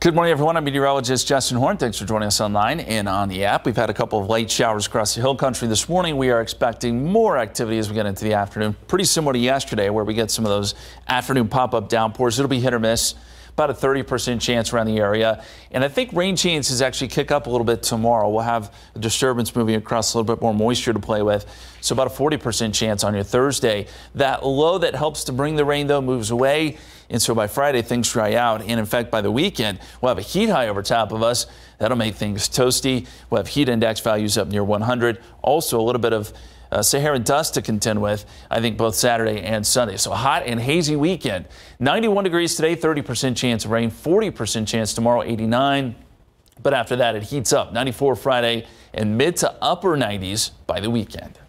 Good morning, everyone. I'm meteorologist Justin Horn. Thanks for joining us online and on the app. We've had a couple of light showers across the hill country this morning. We are expecting more activity as we get into the afternoon. Pretty similar to yesterday, where we get some of those afternoon pop-up downpours. It'll be hit or miss about a 30% chance around the area. And I think rain chances actually kick up a little bit tomorrow. We'll have a disturbance moving across a little bit more moisture to play with. So about a 40% chance on your Thursday. That low that helps to bring the rain, though, moves away. And so by Friday, things dry out. And in fact, by the weekend, we'll have a heat high over top of us. That'll make things toasty. We'll have heat index values up near 100. Also, a little bit of uh, Saharan dust to contend with, I think, both Saturday and Sunday. So hot and hazy weekend. 91 degrees today, 30% chance of rain, 40% chance tomorrow, 89. But after that, it heats up. 94 Friday and mid to upper 90s by the weekend.